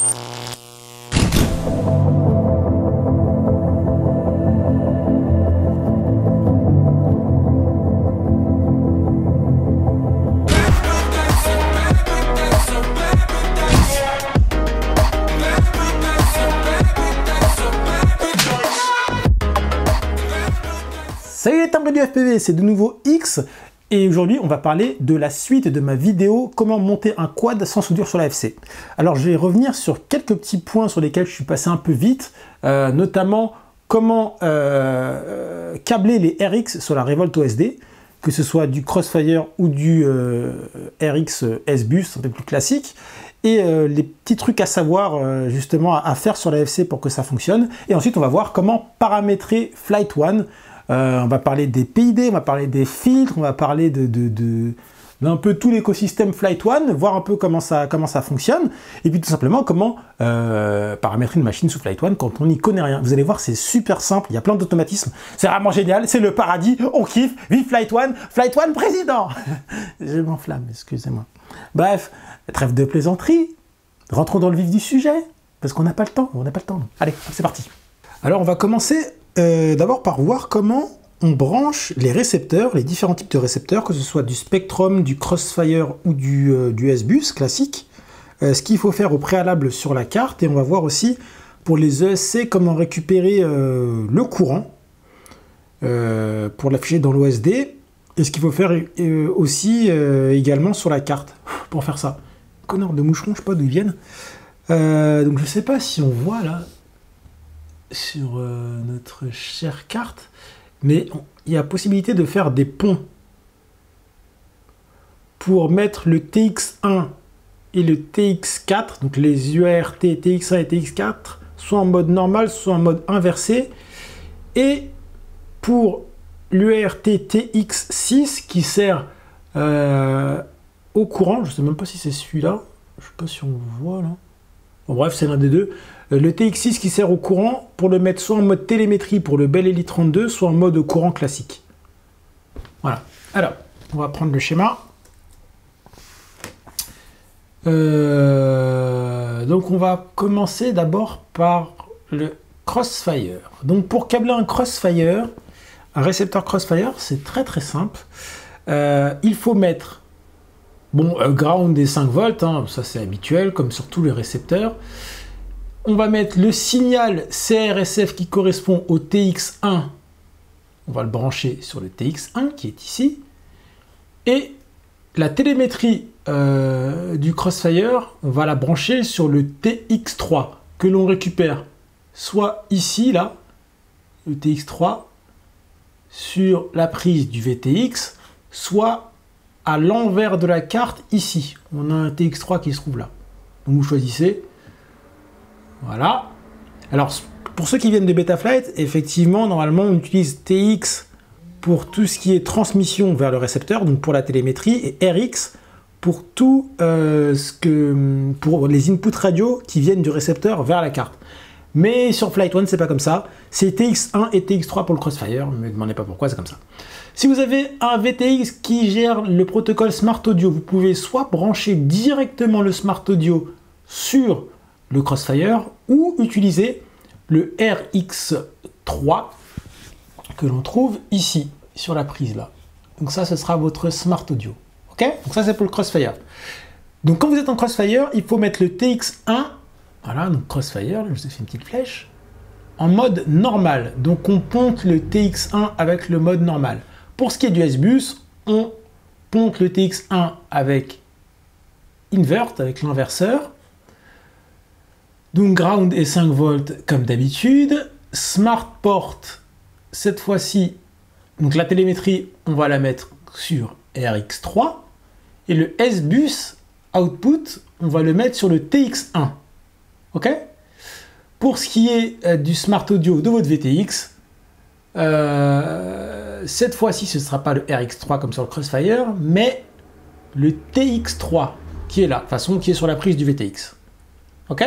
Salut les timbres du FPV, c'est de nouveau X et aujourd'hui on va parler de la suite de ma vidéo comment monter un quad sans soudure sur la FC. Alors je vais revenir sur quelques petits points sur lesquels je suis passé un peu vite, euh, notamment comment euh, câbler les RX sur la Revolt OSD, que ce soit du Crossfire ou du euh, RX S-Bus, un peu plus classique, et les petits trucs à savoir justement à, faire sur la FC pour que ça fonctionne. Et ensuite on va voir comment paramétrer Flight One euh, on va parler des PID, on va parler des filtres, on va parler de, d'un peu tout l'écosystème Flight One, voir un peu comment ça, comment ça fonctionne, et puis tout simplement comment euh, paramétrer une machine sous Flight One quand on n'y connaît rien. Vous allez voir, c'est super simple, il y a plein d'automatismes, c'est vraiment génial, c'est le paradis, on kiffe, vive Flight One, Flight One président Je m'enflamme, excusez-moi. Bref, trêve de plaisanterie, rentrons dans le vif du sujet, parce qu'on n'a pas le temps, on n'a pas le temps. Allez, c'est parti. Alors on va commencer euh, d'abord par voir comment on branche les récepteurs, les différents types de récepteurs, que ce soit du Spectrum, du Crossfire ou du, euh, S-Bus classique. Euh, ce qu'il faut faire au préalable sur la carte, et on va voir aussi pour les ESC comment récupérer le courant pour l'afficher dans l'OSD, et ce qu'il faut faire aussi également sur la carte pour faire ça. Connard de moucherons, je sais pas d'où ils viennent. donc je sais pas si on voit là, sur euh, notre chère carte, mais il y a possibilité de faire des ponts pour mettre le TX1 et le TX4, donc les UART TX1 et TX4, soit en mode normal, soit en mode inversé, et pour l'UART TX6 qui sert euh, au courant, je sais même pas si c'est celui-là, je sais pas si on voit là. Bref, c'est l'un des deux. Euh, le TX6 qui sert au courant pour le mettre soit en mode télémétrie pour le Bell Elite 32, soit en mode courant classique. Voilà. Alors, on va prendre le schéma. Euh, donc on va commencer d'abord par le Crossfire. Donc pour câbler un Crossfire, un récepteur Crossfire, c'est très très simple. Euh, il faut mettre bon ground et 5 volts, hein, ça c'est habituel comme sur tous les récepteurs on va mettre le signal CRSF qui correspond au TX1. On va le brancher sur le TX1 qui est ici. Et la télémétrie euh, du Crossfire, on va la brancher sur le TX3 que l'on récupère soit ici, là, le TX3, sur la prise du VTX, soit à l'envers de la carte ici. On a un TX3 qui se trouve là. Vous choisissez voilà. Alors, pour ceux qui viennent de Betaflight, effectivement, normalement, on utilise TX pour tout ce qui est transmission vers le récepteur, donc pour la télémétrie, et RX pour tout euh, ce que pour les inputs radio qui viennent du récepteur vers la carte. Mais sur Flight One, c'est pas comme ça. C'est TX1 et TX3 pour le Crossfire. Ne me demandez pas pourquoi, c'est comme ça. Si vous avez un VTX qui gère le protocole Smart Audio, vous pouvez soit brancher directement le Smart Audio sur le Crossfire ou utiliser le RX3 que l'on trouve ici sur la prise là. Donc ça, ce sera votre Smart Audio. Ok? Donc ça, c'est pour le Crossfire. Donc quand vous êtes en Crossfire, il faut mettre le TX1, voilà, donc Crossfire, je vous ai fait une petite flèche, en mode normal. Donc on ponte le TX1 avec le mode normal. Pour ce qui est du S-Bus, on ponte le TX1 avec invert, avec l'inverseur, donc ground et 5 volts comme d'habitude. Smart port, cette fois-ci, donc la télémétrie, on va la mettre sur RX3. Et le S-Bus output, on va le mettre sur le TX1. OK? Pour ce qui est euh, du Smart Audio de votre VTX, euh, cette fois-ci, ce ne sera pas le RX3 comme sur le Crossfire, mais le TX3 qui est là, de façon qui est sur la prise du VTX. OK?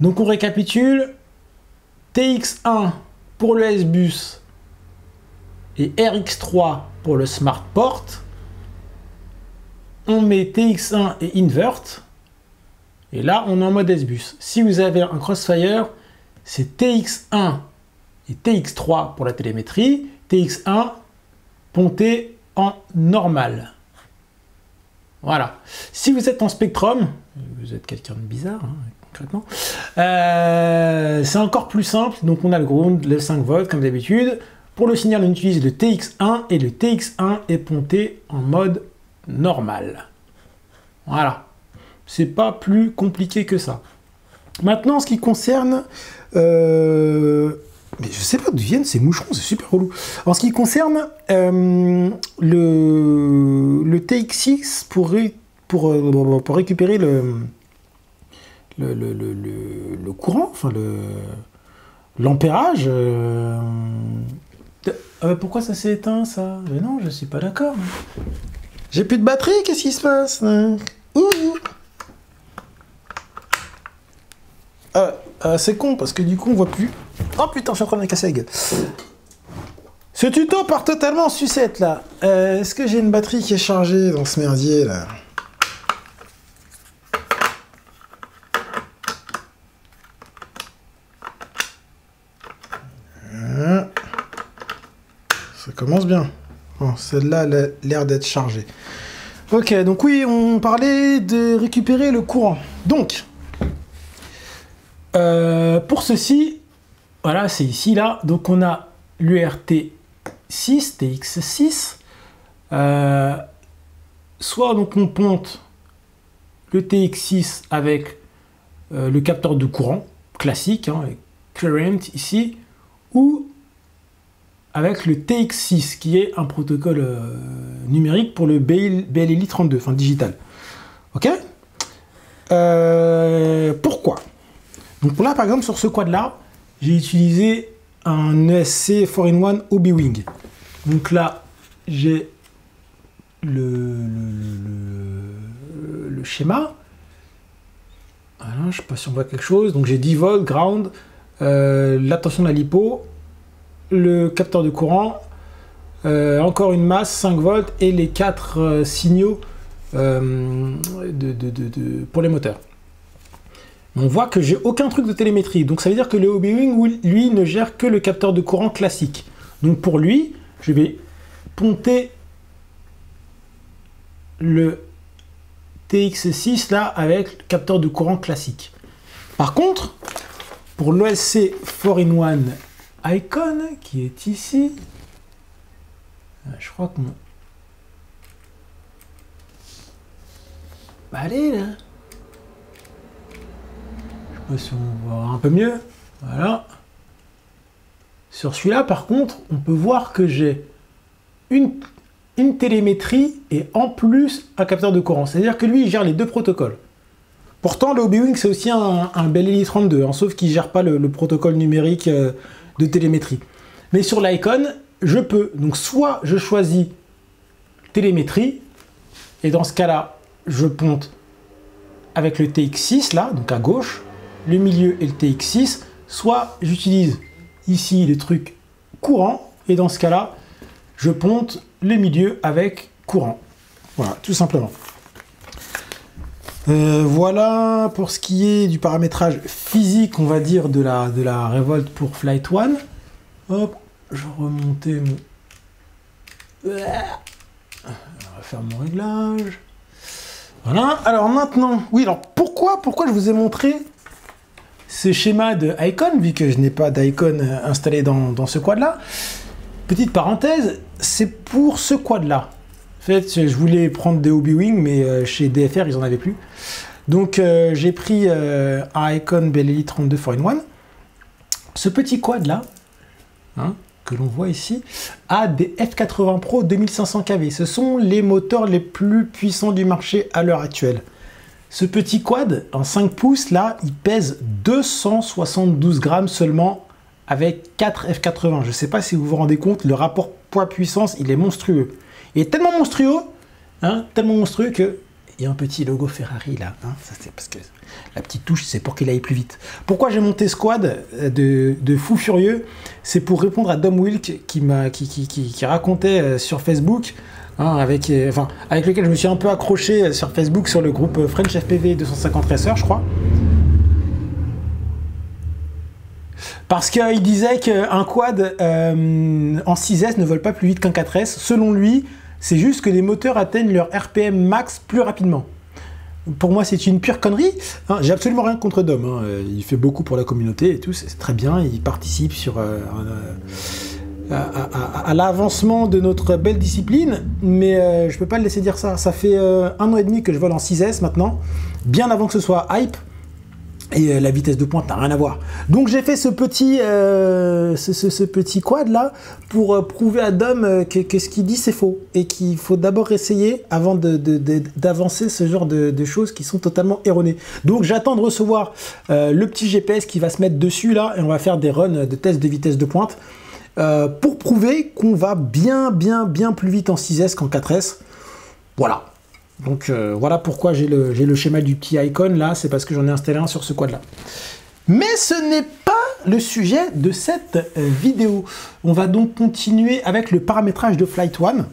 Donc on récapitule. TX1 pour le S-Bus et RX3 pour le Smart Port. On met TX1 et invert. Et là, on est en mode S-Bus. Si vous avez un Crossfire, c'est TX1 et TX3 pour la télémétrie, TX1 ponté en normal. Voilà. Si vous êtes en Spectrum, vous êtes quelqu'un de bizarre, hein, euh, c'est encore plus simple. Donc on a le ground, le 5 volts comme d'habitude. Pour le signal, on utilise le TX1 et le TX1 est ponté en mode normal. Voilà. C'est pas plus compliqué que ça. Maintenant, ce qui concerne... Euh, mais je sais pas d'où viennent ces moucherons, c'est super relou. En ce qui concerne euh, le, le TX6 pour, pour, euh, pour récupérer le, le, le, le, courant, enfin le l'ampérage. pourquoi ça s'est éteint ça? Mais non, je suis pas d'accord. J'ai plus de batterie, qu'est-ce qui se passe Ouh Ah, ah, c'est con parce que du coup on voit plus. Oh putain, je suis en train de me casser la gueule. Ce tuto part totalement en sucette là. Euh, est-ce que j'ai une batterie qui est chargée dans ce merdier là? Commence bien. Bon, celle-là, elle a l'air d'être chargée. Ok, donc oui, on parlait de récupérer le courant. Donc, euh, pour ceci, voilà, c'est ici, là. Donc on a l'URT6, TX6. Euh, soit donc on ponte le TX6 avec euh, le capteur de courant classique, hein, current ici, ou avec le TX6 qui est un protocole numérique pour le BLI 32, enfin digital. Ok? Pourquoi? Donc là, par exemple, sur ce quad-là, j'ai utilisé un ESC 4-in-1 Obi-Wing. Donc là, j'ai le, le, schéma. Voilà, je ne sais pas si on voit quelque chose. Donc j'ai 10 volts, ground, euh, l'attention de la lipo, le capteur de courant, euh, encore une masse, 5 volts, et les 4 euh, signaux de, pour les moteurs on voit que j'ai aucun truc de télémétrie. Donc ça veut dire que le Obi-Wing, lui, ne gère que le capteur de courant classique. Donc pour lui, je vais ponter le TX6 là avec le capteur de courant classique. Par contre, pour l'OSC 4-in-1 Icon qui est ici, euh, je crois que mon... Bah allez là si on voit un peu mieux. Voilà. Sur celui-là, par contre, on peut voir que j'ai une, télémétrie et en plus un capteur de courant. C'est-à-dire que lui, il gère les deux protocoles. Pourtant, le Obi-Wing, c'est aussi un, un Bell 32, hein, sauf qu'il ne gère pas le, protocole numérique euh, de télémétrie. Mais sur l'Icon, je peux. Donc, soit je choisis télémétrie, et dans ce cas-là, je ponte avec le TX6, là, donc à gauche, le milieu et le TX6, soit j'utilise ici les trucs courants, et dans ce cas-là, je ponte le milieu avec courant. Voilà, tout simplement. Euh, voilà pour ce qui est du paramétrage physique, on va dire, de la, de la Revolt pour Flight One. Hop, je remonter mon... Faire mon réglage. Voilà, alors maintenant, oui, alors pourquoi, pourquoi je vous ai montré ce schéma de icon, vu que je n'ai pas d'icon installé dans, ce quad-là? Petite parenthèse, c'est pour ce quad-là. En je voulais prendre des Obi-Wing, mais euh, chez DFR, ils n'en avaient plus. Donc, euh, j'ai pris euh, un Icon Bell 32 4 in 1. Ce petit quad-là, hein, que l'on voit ici, a des F80 Pro 2500 kV. Ce sont les moteurs les plus puissants du marché à l'heure actuelle. Ce petit quad en 5 pouces, là, il pèse 272 grammes seulement avec 4 F80. Je ne sais pas si vous vous rendez compte, le rapport poids-puissance, il est monstrueux. Il est tellement monstrueux, hein, tellement monstrueux que il y a un petit logo Ferrari là. Hein, ça c'est parce que la petite touche, c'est pour qu'il aille plus vite. Pourquoi j'ai monté Squad euh, de, fou furieux C'est pour répondre à Dom Wilk qui, m'a, qui, qui, qui, racontait euh, sur Facebook hein, avec, enfin, avec lequel je me suis un peu accroché sur Facebook, sur le groupe French FPV 250 Racer, je crois. Parce qu'il disait qu'un quad en 6S ne vole pas plus vite qu'un 4S. Selon lui, c'est juste que les moteurs atteignent leur RPM max plus rapidement pour moi, c'est une pure connerie. Hein, j'ai absolument rien contre Dom. Hein. Il fait beaucoup pour la communauté et tout, c'est très bien. Il participe sur, euh, euh, à, l'avancement de notre belle discipline, mais euh, je peux pas le laisser dire ça. Ça fait un an et demi que je vole en 6S maintenant, bien avant que ce soit hype. Et euh, la vitesse de pointe n'a rien à voir. Donc j'ai fait ce petit, euh, quad là pour euh, prouver à Dom que, ce qu'il dit c'est faux et qu'il faut d'abord essayer avant d'avancer ce genre de, choses qui sont totalement erronées. Donc j'attends de recevoir le petit GPS qui va se mettre dessus là et on va faire des runs de tests de vitesse de pointe pour prouver qu'on va bien bien bien plus vite en 6S qu'en 4S. Voilà, donc euh, voilà pourquoi j'ai le, schéma du petit icon là, c'est parce que j'en ai installé un sur ce quad là. Mais ce n'est pas le sujet de cette euh, vidéo. On va donc continuer avec le paramétrage de Flight One.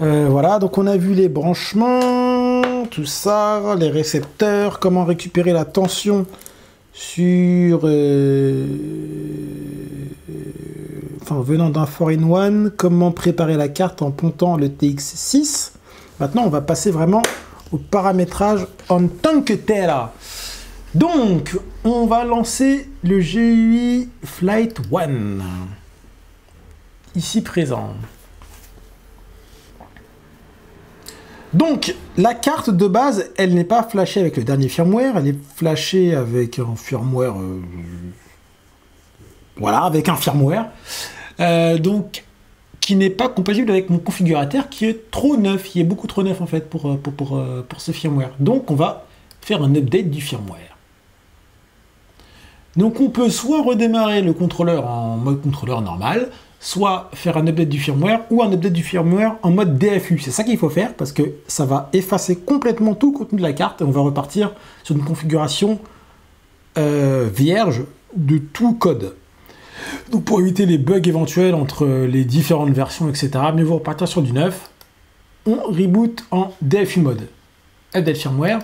Euh, voilà, donc on a vu les branchements, tout ça, les récepteurs, comment récupérer la tension sur... enfin, venant d'un 4-in-1, comment préparer la carte en pontant le TX6. Maintenant, on va passer vraiment au paramétrage en tant que tel. Donc, on va lancer le GUI Flight One. Ici présent. Donc, la carte de base, elle n'est pas flashée avec le dernier firmware, elle est flashée avec un firmware... Euh, voilà, avec un firmware. Euh, donc, qui n'est pas compatible avec mon configurateur qui est trop neuf, qui est beaucoup trop neuf en fait pour, euh, euh, pour ce firmware. Donc on va faire un update du firmware. Donc on peut soit redémarrer le contrôleur en mode contrôleur normal, soit faire un update du firmware ou un update du firmware en mode DFU. C'est ça qu'il faut faire parce que ça va effacer complètement tout le contenu de la carte et on va repartir sur une configuration euh, vierge de tout code. Donc pour éviter les bugs éventuels entre les différentes versions, etc., mais vous repartir sur du neuf, on reboot en DFU mode. Update firmware.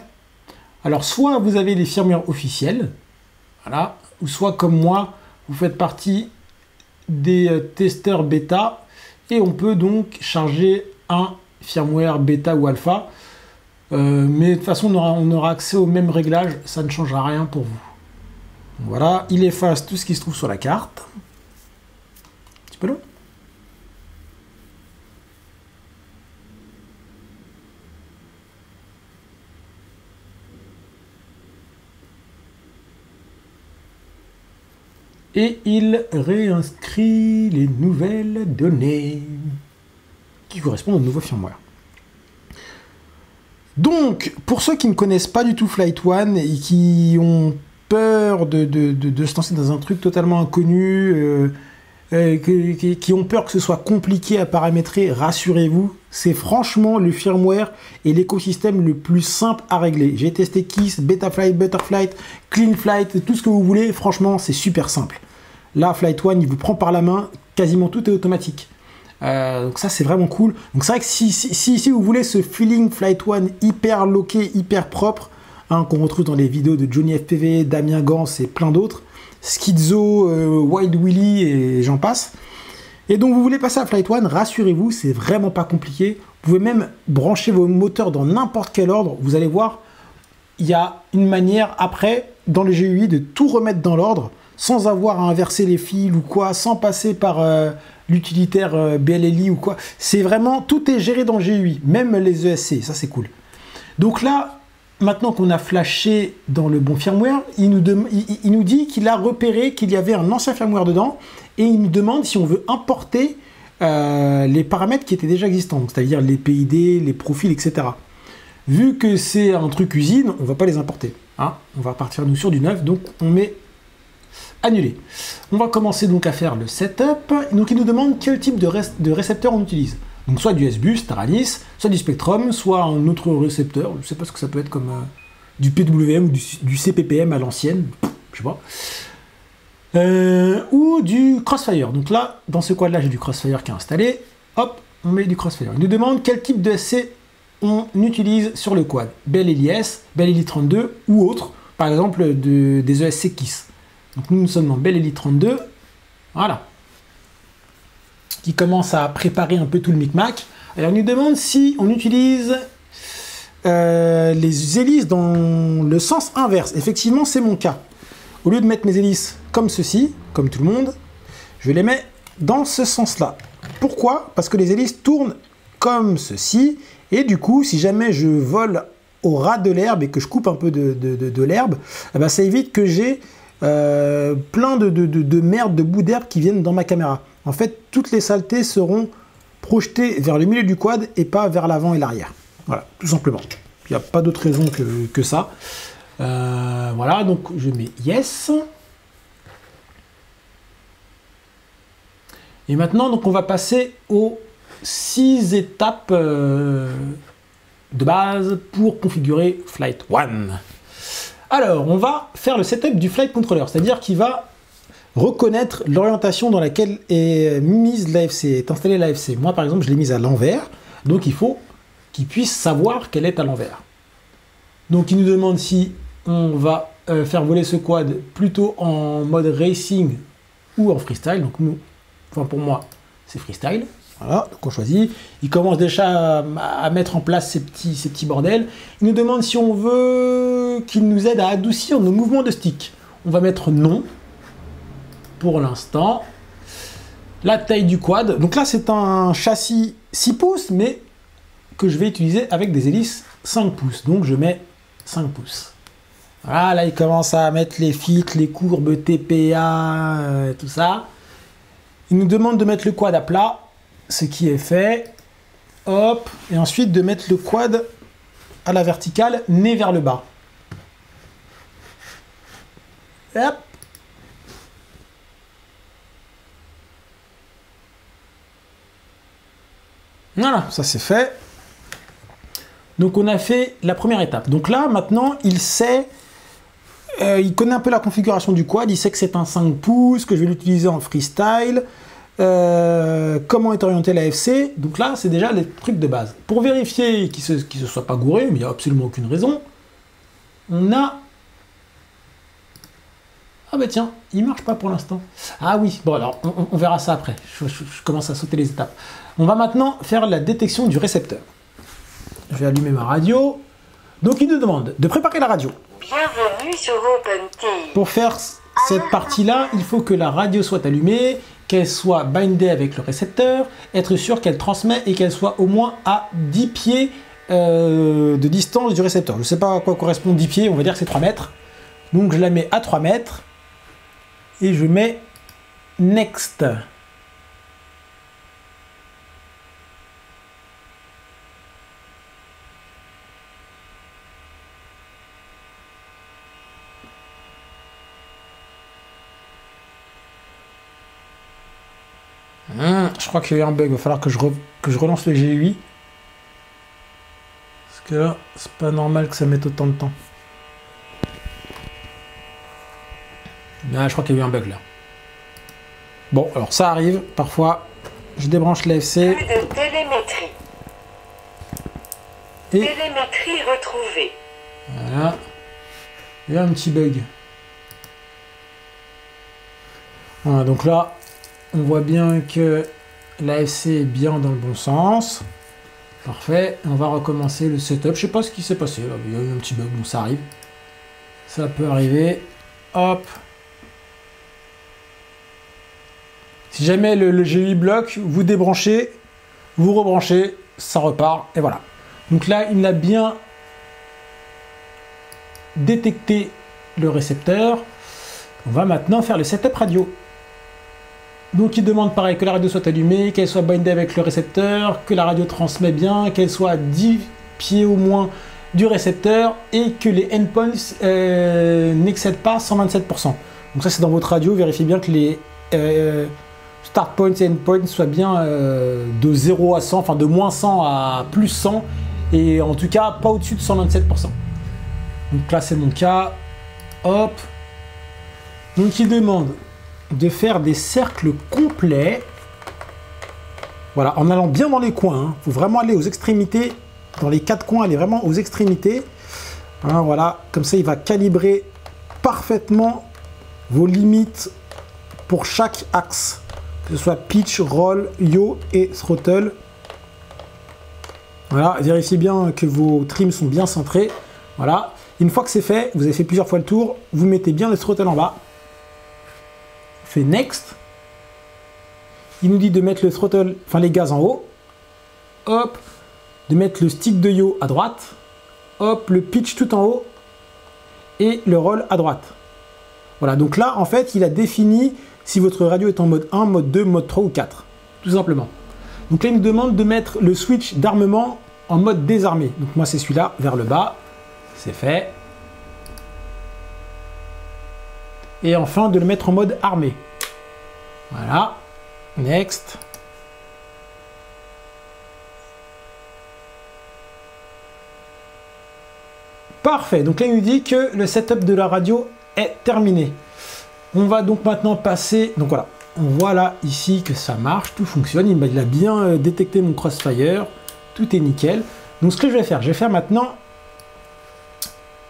Alors soit vous avez les firmware officiels, voilà, ou soit comme moi, vous faites partie des euh, testeurs bêta et on peut donc charger un firmware bêta ou alpha. Euh, mais de toute façon, on aura, on aura accès aux mêmes réglages, ça ne changera rien pour vous. Voilà, il efface tout ce qui se trouve sur la carte. Un petit peu long. Et il réinscrit les nouvelles données qui correspondent au nouveau firmware. Donc, pour ceux qui ne connaissent pas du tout Flight One et qui ont de, se lancer dans un truc totalement inconnu, euh, euh, qui, ont peur que ce soit compliqué à paramétrer, rassurez-vous, c'est franchement le firmware et l'écosystème le plus simple à régler. J'ai testé Kiss, Betaflight, Butterflight, CleanFlight, tout ce que vous voulez, franchement c'est super simple. Là, Flight One, il vous prend par la main, quasiment tout est automatique. Euh, donc ça c'est vraiment cool. Donc c'est vrai que si, si, si, vous voulez ce feeling Flight One hyper loqué, hyper propre, Hein, qu'on retrouve dans les vidéos de Johnny FPV, Damien Gans et plein d'autres, Schizo, euh, Wild Willy et j'en passe. Et donc vous voulez passer à Flight One, rassurez-vous, c'est vraiment pas compliqué. Vous pouvez même brancher vos moteurs dans n'importe quel ordre. Vous allez voir, il y a une manière après, dans le GUI, de tout remettre dans l'ordre, sans avoir à inverser les fils ou quoi, sans passer par euh, l'utilitaire euh, BLLI ou quoi. C'est vraiment, tout est géré dans le GUI, même les ESC, ça c'est cool. Donc là, maintenant qu'on a flashé dans le bon firmware, il nous, il, nous dit qu'il a repéré qu'il y avait un ancien firmware dedans et il nous demande si on veut importer euh, les paramètres qui étaient déjà existants, c'est-à-dire les PID, les profils, etc. Vu que c'est un truc usine, on ne va pas les importer. Hein. on va partir nous sur du neuf, donc on met annuler. On va commencer donc à faire le setup. Donc il nous demande quel type de, de récepteur on utilise. Donc soit du S-Bus, soit du Spectrum, soit un autre récepteur, je ne sais pas ce que ça peut être comme euh, du PWM ou du, CPPM à l'ancienne, je sais pas. Euh, ou du Crossfire. Donc là, dans ce quad-là, j'ai du Crossfire qui est installé. Hop, on met du Crossfire. Il nous demande quel type de SC on utilise sur le quad. Bell LIS, Bell Elite 32 ou autre, par exemple des ESC KISS. Donc nous nous sommes dans Bell Elite 32, voilà, qui commence à préparer un peu tout le micmac. Alors il nous demande si on utilise euh, les hélices dans le sens inverse. Effectivement, c'est mon cas. Au lieu de mettre mes hélices comme ceci, comme tout le monde, je les mets dans ce sens-là. Pourquoi? Parce que les hélices tournent comme ceci, et du coup, si jamais je vole au ras de l'herbe et que je coupe un peu de, l'herbe, eh ben, ça évite que j'ai euh, plein de, de, merde, de bouts d'herbe qui viennent dans ma caméra. En fait, toutes les saletés seront projetées vers le milieu du quad et pas vers l'avant et l'arrière. Voilà, tout simplement. Il n'y a pas d'autre raison que, ça. Euh, voilà, donc je mets yes. Et maintenant, donc, on va passer aux six étapes euh, de base pour configurer Flight 1. Alors, on va faire le setup du Flight Controller, c'est-à-dire qu'il va reconnaître l'orientation dans laquelle est mise l'AFC, est installée l'AFC. Moi, par exemple, je l'ai mise à l'envers, donc il faut qu'il puisse savoir qu'elle est à l'envers. Donc, il nous demande si on va euh, faire voler ce quad plutôt en mode racing ou en freestyle. Donc, nous, enfin pour moi, c'est freestyle. Voilà, donc on choisit. Il commence déjà à, mettre en place ces petits, ces petits bordels. Il nous demande si on veut qu'il nous aide à adoucir nos mouvements de stick. On va mettre non pour l'instant. La taille du quad. Donc là, c'est un châssis 6 pouces, mais que je vais utiliser avec des hélices 5 pouces. Donc je mets 5 pouces. Voilà, là, il commence à mettre les fits, les courbes TPA, euh, tout ça. Il nous demande de mettre le quad à plat ce qui est fait. Hop, et ensuite de mettre le quad à la verticale, nez vers le bas. Hop. Voilà, ça c'est fait. Donc on a fait la première étape. Donc là, maintenant, il sait, euh, il connaît un peu la configuration du quad, il sait que c'est un 5 pouces, que je vais l'utiliser en freestyle, euh, comment est orienté l'AFC. Donc là, c'est déjà les trucs de base. Pour vérifier qu'il ne se, se, soit pas gouré, mais il n'y a absolument aucune raison, on a... Ah bah tiens, il marche pas pour l'instant. Ah oui, bon alors, on, verra ça après. Je, commence à sauter les étapes. On va maintenant faire la détection du récepteur. Je vais allumer ma radio. Donc il nous demande de préparer la radio. Bienvenue sur OpenTeam. Pour faire cette partie-là, il faut que la radio soit allumée, qu'elle soit bindée avec le récepteur, être sûr qu'elle transmet et qu'elle soit au moins à 10 pieds euh, de distance du récepteur. Je ne sais pas à quoi correspond 10 pieds, on va dire que c'est 3 mètres. Donc je la mets à 3 mètres et je mets Next. je crois qu'il y a eu un bug. Il va falloir que je, que je relance le GUI. Parce que là, c'est pas normal que ça mette autant de temps. Ah, je crois qu'il y a eu un bug là. Bon, alors ça arrive. Parfois, je débranche l'AFC. Télémétrie. Et... Télémétrie retrouvée. Voilà. Il y a un petit bug. Voilà, donc là, on voit bien que l'AFC est bien dans le bon sens. Parfait. On va recommencer le setup. Je sais pas ce qui s'est passé. Il y a eu un petit bug. Bon, ça arrive. Ça peut arriver. Hop. Si jamais le, le GUI bloque, vous débranchez, vous rebranchez, ça repart. Et voilà. Donc là, il a bien détecté le récepteur. On va maintenant faire le setup radio. Donc il demande pareil que la radio soit allumée, qu'elle soit bindée avec le récepteur, que la radio transmet bien, qu'elle soit à 10 pieds au moins du récepteur et que les endpoints euh, n'excèdent pas 127%. Donc ça c'est dans votre radio, vérifiez bien que les euh, start points et endpoints soient bien euh, de 0 à 100, enfin de moins 100 à plus 100 et en tout cas pas au-dessus de 127%. Donc là c'est mon cas. Hop. Donc il demande de faire des cercles complets Voilà, en allant bien dans les coins. Il faut vraiment aller aux extrémités. Dans les quatre coins, aller vraiment aux extrémités. Hein, voilà, comme ça, il va calibrer parfaitement vos limites pour chaque axe. Que ce soit pitch, roll, yaw et throttle. Voilà, vérifiez bien que vos trims sont bien centrés. Voilà. Une fois que c'est fait, vous avez fait plusieurs fois le tour, vous mettez bien le throttle en bas. Fait next. Il nous dit de mettre le throttle, enfin les gaz en haut. Hop. De mettre le stick de yo à droite. Hop, le pitch tout en haut. Et le roll à droite. Voilà, donc là, en fait, il a défini si votre radio est en mode 1, mode 2, mode 3 ou 4. Tout simplement. Donc là, il nous demande de mettre le switch d'armement en mode désarmé. Donc moi, c'est celui-là, vers le bas. C'est fait. Et enfin, de le mettre en mode armé. Voilà. Next. Parfait. Donc là, il nous dit que le setup de la radio est terminé. On va donc maintenant passer... Donc voilà, on voit là ici que ça marche, tout fonctionne. Il a bien euh, détecté mon crossfire, tout est nickel. Donc ce que je vais faire, je vais faire maintenant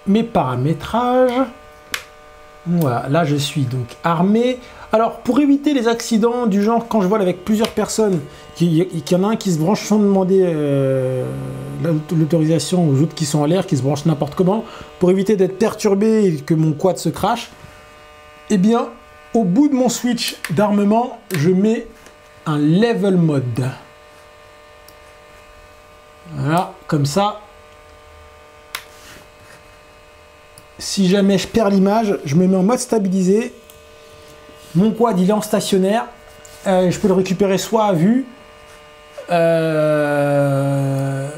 mes paramétrages. Voilà, là je suis donc armé. Alors pour éviter les accidents du genre quand je vole avec plusieurs personnes, qu'il y, en a un qui se branche sans demander euh, l'autorisation aux autres qui sont en l'air, qui se branchent n'importe comment, pour éviter d'être perturbé et que mon quad se crache, eh bien, au bout de mon switch d'armement, je mets un level mode. Voilà, comme ça. Si jamais je perds l'image, je me mets en mode stabilisé. Mon quad, il est en stationnaire. Euh, je peux le récupérer soit à vue, euh,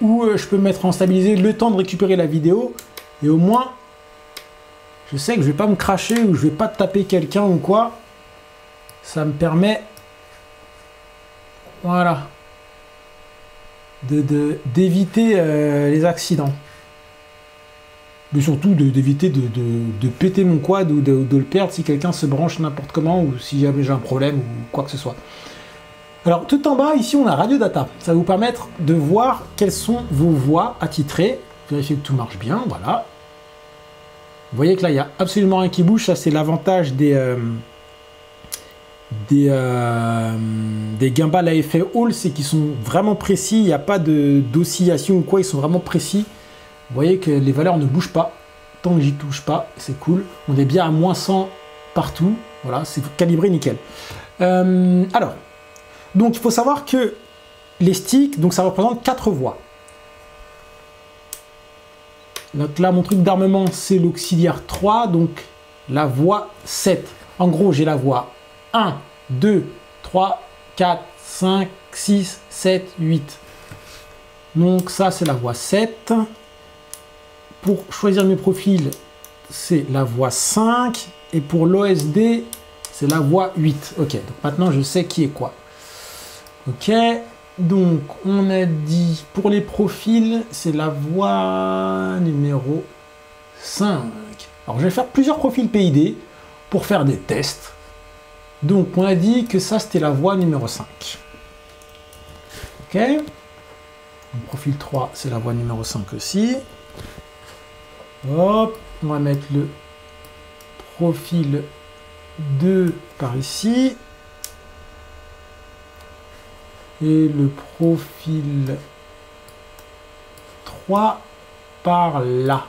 ou euh, je peux me mettre en stabilisé le temps de récupérer la vidéo. Et au moins, je sais que je vais pas me cracher ou je vais pas taper quelqu'un ou quoi. Ça me permet, voilà, d'éviter de, euh, les accidents. Mais surtout d'éviter de, péter mon quad ou de, le perdre si quelqu'un se branche n'importe comment ou si jamais j'ai un problème ou quoi que ce soit. Alors tout en bas, ici on a Radio Data. Ça va vous permettre de voir quelles sont vos voix attitrées. Vérifier que tout marche bien, voilà. Vous voyez que là, il n'y a absolument rien qui bouge. Ça, c'est l'avantage des, euh, des, à effet Hall, c'est qu'ils sont vraiment précis. Il n'y a pas d'oscillation ou quoi. Ils sont vraiment précis. Vous voyez que les valeurs ne bougent pas. Tant que j'y touche pas, c'est cool. On est bien à moins 100 partout. Voilà, c'est calibré nickel. Euh, alors, donc il faut savoir que les sticks, donc ça représente 4 voix. Donc là, mon truc d'armement, c'est l'auxiliaire 3, donc la voie 7. En gros, j'ai la voie 1, 2, 3, 4, 5, 6, 7, 8. Donc ça, c'est la voie 7. Pour choisir mes profils, c'est la voie 5. Et pour l'OSD, c'est la voie 8. Ok, donc maintenant, je sais qui est quoi. Ok, donc, on a dit pour les profils, c'est la voie numéro 5. Alors, je vais faire plusieurs profils PID pour faire des tests. Donc, on a dit que ça, c'était la voie numéro 5. Ok profil 3, c'est la voie numéro 5 aussi. Hop, on va mettre le profil 2 par ici et le profil 3 par là.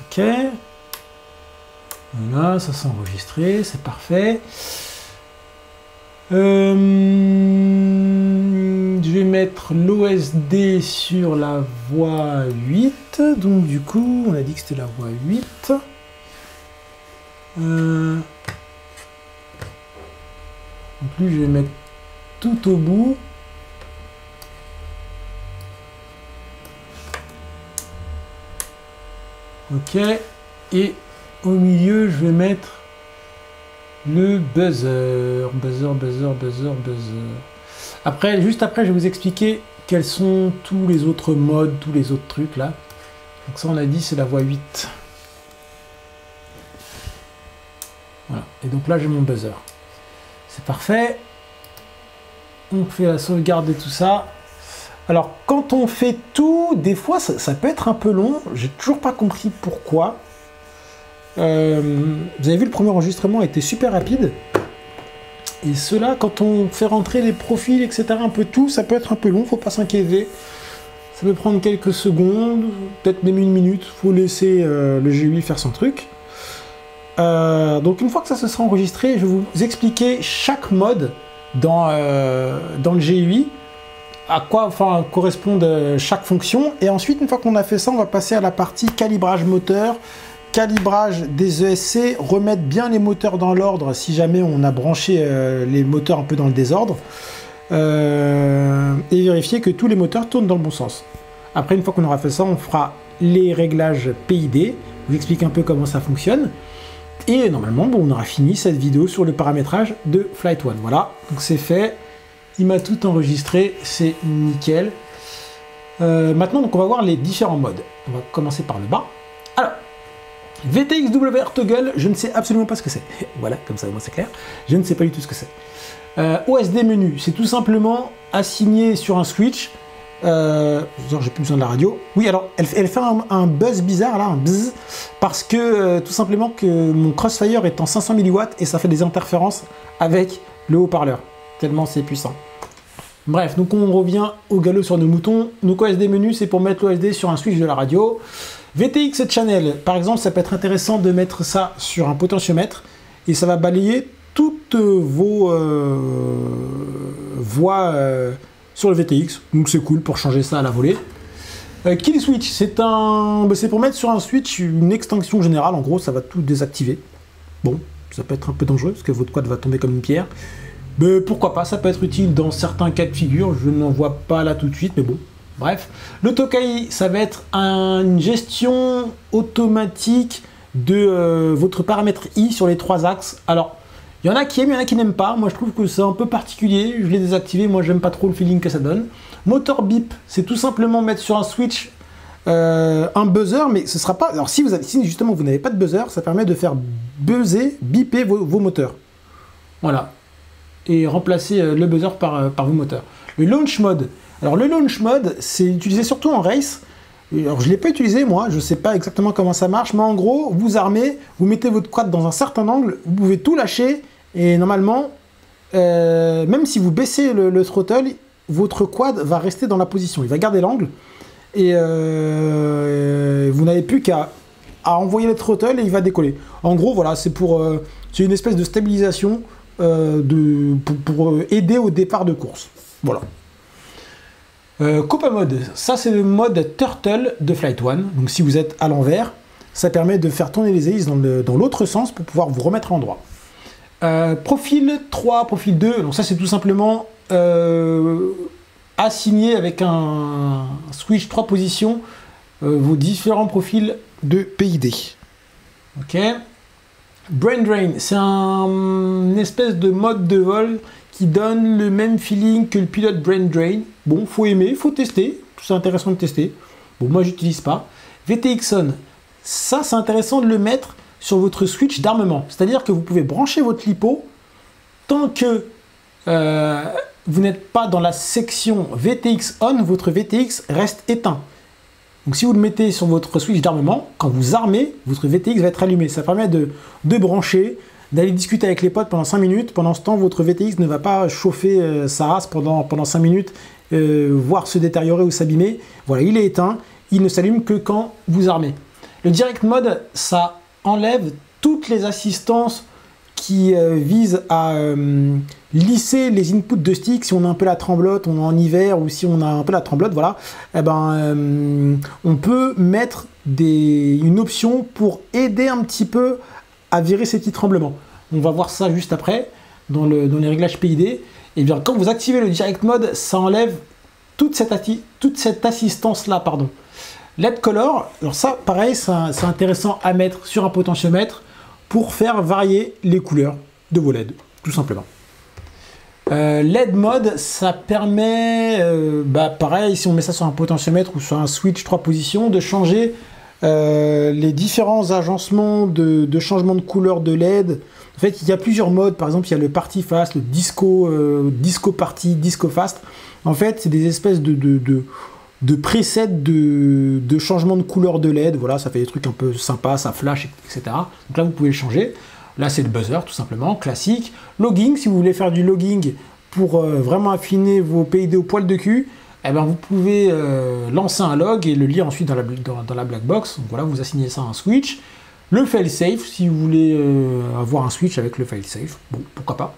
Ok. Voilà, ça s'est enregistré, c'est parfait. Euh, je vais mettre l'OSD sur la voie 8. Donc du coup, on a dit que c'était la voie 8. Euh, plus, je vais mettre tout au bout. Ok. Et au milieu, je vais mettre le buzzer. Buzzer, buzzer, buzzer, buzzer. Après, juste après, je vais vous expliquer quels sont tous les autres modes, tous les autres trucs là. Donc ça, on a dit, c'est la voie 8. Voilà. Et donc là, j'ai mon buzzer. C'est parfait. On fait la sauvegarde et tout ça. Alors, quand on fait tout, des fois, ça, peut être un peu long. J'ai toujours pas compris pourquoi. Euh, vous avez vu, le premier enregistrement était super rapide. Et cela, quand on fait rentrer les profils, etc., un peu tout, ça peut être un peu long, faut pas s'inquiéter. Ça peut prendre quelques secondes, peut-être même une minute, faut laisser euh, le GUI faire son truc. Euh, donc une fois que ça se sera enregistré, je vais vous expliquer chaque mode dans, euh, dans le GUI, à quoi enfin, correspondent euh, chaque fonction. Et ensuite, une fois qu'on a fait ça, on va passer à la partie calibrage moteur, calibrage des ESC, remettre bien les moteurs dans l'ordre si jamais on a branché euh, les moteurs un peu dans le désordre, et vérifier que tous les moteurs tournent dans le bon sens. Après, une fois qu'on aura fait ça, on fera les réglages PID, vous explique un peu comment ça fonctionne. Et normalement, bon, on aura fini cette vidéo sur le paramétrage de Flight One. Voilà, donc c'est fait. Il m'a tout enregistré, c'est nickel. Euh, maintenant, donc, on va voir les différents modes. On va commencer par le bas. Alors, VTXWR Toggle, je ne sais absolument pas ce que c'est. voilà, comme ça, au c'est clair. Je ne sais pas du tout ce que c'est. Euh, OSD menu, c'est tout simplement assigné sur un switch. Euh, j'ai plus besoin de la radio. Oui, alors elle, fait un, un buzz bizarre là, un buzz, parce que euh, tout simplement que mon Crossfire est en 500 mW et ça fait des interférences avec le haut-parleur, tellement c'est puissant. Bref, donc on revient au galop sur nos moutons. Donc OSD menu, c'est pour mettre l'OSD sur un switch de la radio. VTX channel, par exemple, ça peut être intéressant de mettre ça sur un potentiomètre et ça va balayer toutes vos euh, voix euh, sur le VTX. Donc c'est cool pour changer ça à la volée. Euh, kill switch, c'est un, bah, pour mettre sur un switch une extinction générale. En gros, ça va tout désactiver. Bon, ça peut être un peu dangereux parce que votre quad va tomber comme une pierre. Mais pourquoi pas, ça peut être utile dans certains cas de figure. Je n'en vois pas là tout de suite, mais bon. Bref, le Tokai, ça va être un- une gestion automatique de euh, votre paramètre I sur les trois axes. Alors, il y en a qui aiment, il y en a qui n'aiment pas. Moi, je trouve que c'est un peu particulier. Je l'ai désactivé. Moi, j'aime pas trop le feeling que ça donne. Motor bip, c'est tout simplement mettre sur un switch euh, un buzzer, mais ce sera pas. Alors, si, vous avez, si justement vous n'avez pas de buzzer, ça permet de faire buzzer, biper vos, moteurs. Voilà. Et remplacer euh, le buzzer par, euh, par vos moteurs. Le launch mode. Alors, le launch mode, c'est utilisé surtout en race. Alors, je ne l'ai pas utilisé, moi, je ne sais pas exactement comment ça marche, mais en gros, vous armez, vous mettez votre quad dans un certain angle, vous pouvez tout lâcher, et normalement, euh, même si vous baissez le, le throttle, votre quad va rester dans la position, il va garder l'angle, et euh, vous n'avez plus qu'à à envoyer le throttle et il va décoller. En gros, voilà, c'est pour, euh, c'est une espèce de stabilisation pour, pour, aider au départ de course. Voilà. Copa mode, ça c'est le mode turtle de Flight One. Donc si vous êtes à l'envers, ça permet de faire tourner les hélices dans l'autre sens pour pouvoir vous remettre en droit. Euh, profil 3, profil 2, donc ça c'est tout simplement euh, assigner avec un switch 3 positions euh, vos différents profils de PID. Ok. Brain Drain, c'est un espèce de mode de vol qui donne le même feeling que le pilote Brain Drain. Bon, faut aimer, faut tester. C'est intéressant de tester. Bon, moi j'utilise pas. VTX On, ça c'est intéressant de le mettre sur votre switch d'armement. C'est-à-dire que vous pouvez brancher votre lipo tant que euh, vous n'êtes pas dans la section VTX On, votre VTX reste éteint. Donc si vous le mettez sur votre switch d'armement, quand vous armez, votre VTX va être allumé. Ça permet de, de brancher, d'aller discuter avec les potes pendant 5 minutes. Pendant ce temps, votre VTX ne va pas chauffer euh, sa race pendant, pendant 5 minutes, euh, voire se détériorer ou s'abîmer. Voilà, il est éteint. Il ne s'allume que quand vous armez. Le direct mode, ça enlève toutes les assistances qui euh, visent à euh, lisser les inputs de stick. Si on a un peu la tremblote, on est en hiver, ou si on a un peu la tremblote, voilà, eh ben, euh, on peut mettre une option pour aider un petit peu à virer ces petits tremblements. On va voir ça juste après dans, le, dans les réglages PID. Et bien, quand vous activez le direct mode, ça enlève toute cette, toute cette assistance-là, pardon. LED color, alors ça, pareil, c'est intéressant à mettre sur un potentiomètre pour faire varier les couleurs de vos LED, tout simplement. Euh, LED mode, ça permet, euh, bah, pareil, si on met ça sur un potentiomètre ou sur un switch 3 positions, de changer euh, les différents agencements de, changement de couleur de LED. En fait, il y a plusieurs modes. Par exemple, il y a le party fast, le disco, disco party, disco fast. En fait, c'est des espèces de, de presets de, changement de couleur de LED. Voilà, ça fait des trucs un peu sympas, ça flash, etc. Donc là, vous pouvez le changer. Là, c'est le buzzer, tout simplement, classique. Logging, si vous voulez faire du logging pour euh, vraiment affiner vos PID au poil de cul, eh ben, vous pouvez euh, lancer un log et le lire ensuite dans la, dans la black box. Donc voilà, vous assignez ça à un switch. Le failsafe, si vous voulez euh, avoir un switch avec le failsafe, bon, pourquoi pas.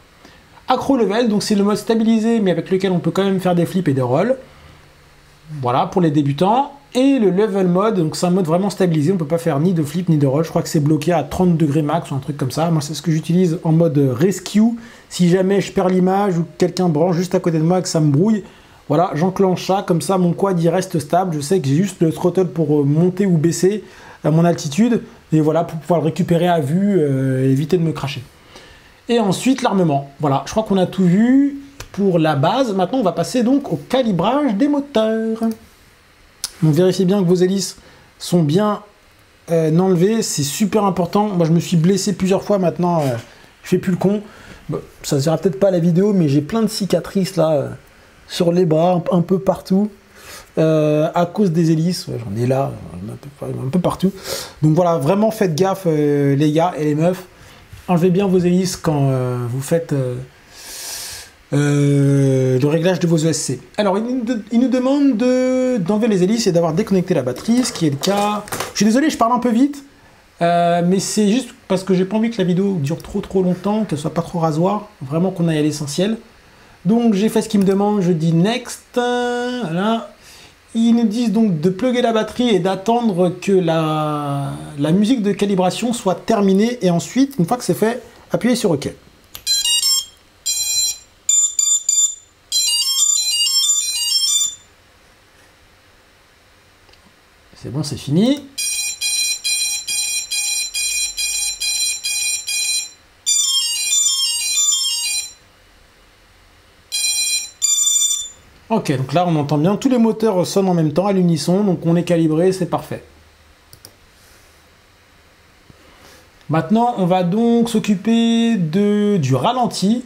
Acro level, donc c'est le mode stabilisé, mais avec lequel on peut quand même faire des flips et des rolls. Voilà, pour les débutants. Et le level mode, donc c'est un mode vraiment stabilisé, on peut pas faire ni de flip ni de roll. Je crois que c'est bloqué à 30 degrés max ou un truc comme ça. Moi, c'est ce que j'utilise en mode rescue. Si jamais je perds l'image ou quelqu'un branche juste à côté de moi et que ça me brouille, voilà, j'enclenche ça, comme ça mon quad il reste stable. Je sais que j'ai juste le throttle pour euh, monter ou baisser à mon altitude. Et voilà, pour pouvoir le récupérer à vue euh, et éviter de me cracher. Et ensuite, l'armement. Voilà, je crois qu'on a tout vu pour la base. Maintenant, on va passer donc au calibrage des moteurs. Donc vérifiez bien que vos hélices sont bien euh, enlevées, c'est super important. Moi, je me suis blessé plusieurs fois maintenant, euh, je fais plus le con. Ça ne sera peut-être pas la vidéo, mais j'ai plein de cicatrices là, euh, sur les bras, un, peu partout. À cause des hélices, j'en ai là, un peu, partout. Donc voilà, vraiment faites gaffe les gars et les meufs. Enlevez bien vos hélices quand vous faites euh, le réglage de vos ESC. Alors, il nous, demande de, d'enlever les hélices et d'avoir déconnecté la batterie, ce qui est le cas. Je suis désolé, je parle un peu vite, euh, mais c'est juste parce que j'ai pas envie que la vidéo dure trop trop longtemps, qu'elle soit pas trop rasoir, vraiment qu'on aille à l'essentiel. Donc j'ai fait ce qu'il me demande, je dis next, voilà. Ils nous disent donc de plugger la batterie et d'attendre que la, la musique de calibration soit terminée et ensuite, une fois que c'est fait, appuyez sur OK. C'est bon, c'est fini. Ok, donc là on entend bien, tous les moteurs sonnent en même temps à l'unisson, donc on est calibré, c'est parfait. Maintenant, on va donc s'occuper de, du ralenti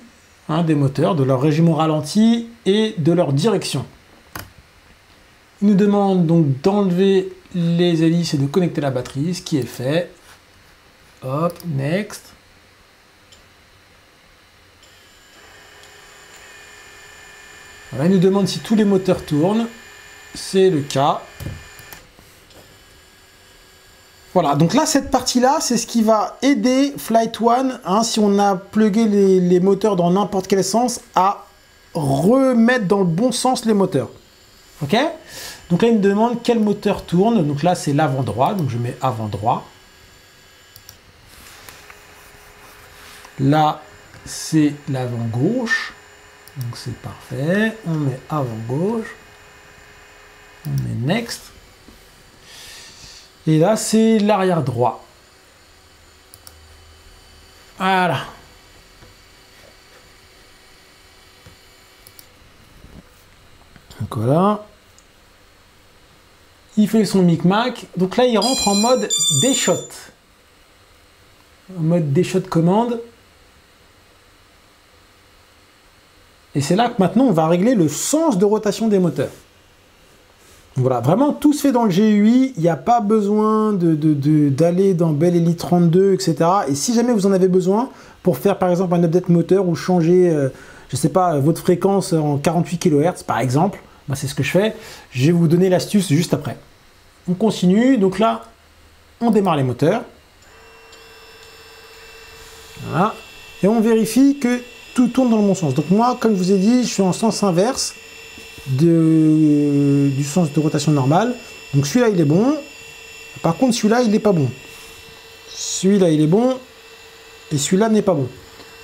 hein, des moteurs, de leur régime au ralenti et de leur direction. Il nous demande donc d'enlever les hélices et de connecter la batterie, ce qui est fait. Hop, next. Voilà, il nous demande si tous les moteurs tournent. C'est le cas. Voilà, donc là, cette partie-là, c'est ce qui va aider Flight One, hein, si on a plugué les, les moteurs dans n'importe quel sens, à remettre dans le bon sens les moteurs. Ok? Donc là, il me demande quel moteur tourne. Donc là, c'est l'avant droit, donc je mets avant droit. Là, c'est l'avant gauche. Donc c'est parfait. On met avant gauche. On met next. Et là, c'est l'arrière droit. Voilà. Donc voilà. Il fait son micmac. Donc là, il rentre en mode déshot. En mode déshot commande. Et c'est là que maintenant on va régler le sens de rotation des moteurs. Voilà, vraiment tout se fait dans le GUI, il n'y a pas besoin d'aller de, de, dans Bell Elite 32, etc. Et si jamais vous en avez besoin pour faire par exemple un update moteur ou changer, euh, je sais pas, votre fréquence en 48 kHz par exemple, bah, c'est ce que je fais, je vais vous donner l'astuce juste après. On continue, donc là, on démarre les moteurs. Voilà. Et on vérifie que tout tourne dans le bon sens. Donc moi, comme je vous ai dit, je suis en sens inverse de, du sens de rotation normale. Donc celui-là, il est bon. Par contre, celui-là, il n'est pas bon. Celui-là, il est bon. Et celui-là n'est pas bon.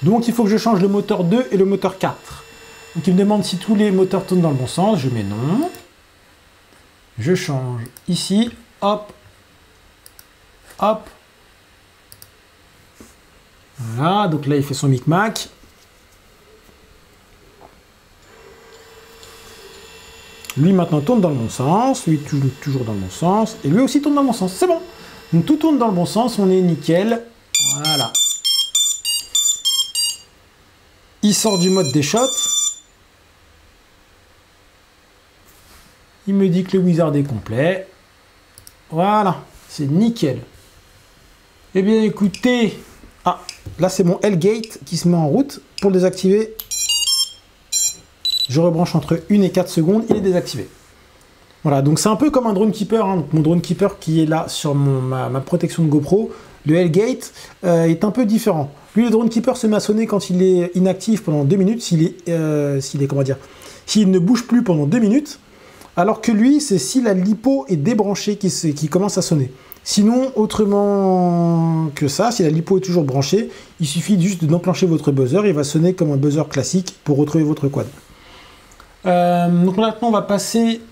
Donc il faut que je change le moteur 2 et le moteur 4. Donc il me demande si tous les moteurs tournent dans le bon sens. Je mets non. Je change ici. Hop. Hop. Voilà, donc là il fait son micmac. Lui maintenant tourne dans le bon sens, lui toujours, dans le bon sens, et lui aussi tourne dans le bon sens. C'est bon. Donc tout tourne dans le bon sens, on est nickel. Voilà. Il sort du mode des shots. Il me dit que le wizard est complet. Voilà, c'est nickel. Eh bien écoutez, ah, là c'est mon L-Gate qui se met en route. Pour le désactiver, je rebranche entre 1 et 4 secondes, il est désactivé. Voilà, donc c'est un peu comme un drone keeper, hein. mon drone keeper qui est là sur ma, protection de GoPro. Le L-Gate euh, est un peu différent. Lui, le drone keeper se met quand il est inactif pendant 2 minutes, s'il est, euh, est, comment dire, s'il ne bouge plus pendant 2 minutes, alors que lui, c'est si la lipo est débranchée qui, commence à sonner. Sinon, autrement que ça, si la lipo est toujours branchée, il suffit juste d'enclencher votre buzzer, il va sonner comme un buzzer classique pour retrouver votre quad. Euh, donc maintenant, on va passer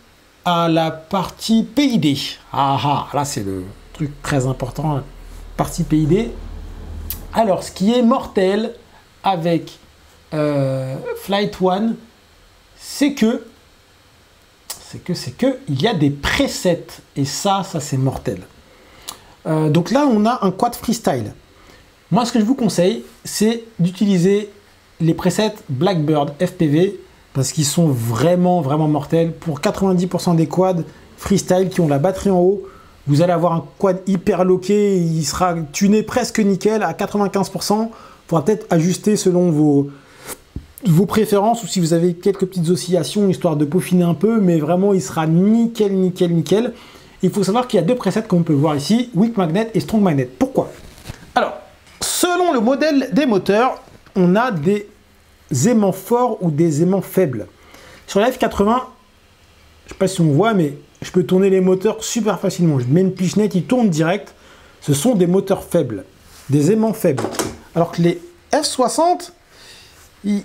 à la partie PID. Ah ah, là c'est le truc très important, partie PID. Alors, ce qui est mortel avec euh, Flight One, c'est que c'est que c'est que il y a des presets et ça, ça c'est mortel. Euh, donc là, on a un quad freestyle. Moi, ce que je vous conseille, c'est d'utiliser les presets Blackbird FPV parce qu'ils sont vraiment, vraiment mortels. Pour 90% des quads freestyle qui ont la batterie en haut, vous allez avoir un quad hyper loqué, il sera tuné presque nickel à 95%. Il faudra peut-être ajuster selon vos, vos préférences ou si vous avez quelques petites oscillations histoire de peaufiner un peu, mais vraiment il sera nickel, nickel, nickel. Il faut savoir qu'il y a deux presets qu'on peut voir ici, Weak Magnet et Strong Magnet. Pourquoi? Alors, selon le modèle des moteurs, on a des aimants forts ou des aimants faibles. Sur la F80, je sais pas si on voit, mais je peux tourner les moteurs super facilement. Je mets une pichenette, il tourne direct. Ce sont des moteurs faibles, des aimants faibles. Alors que les F60, ils,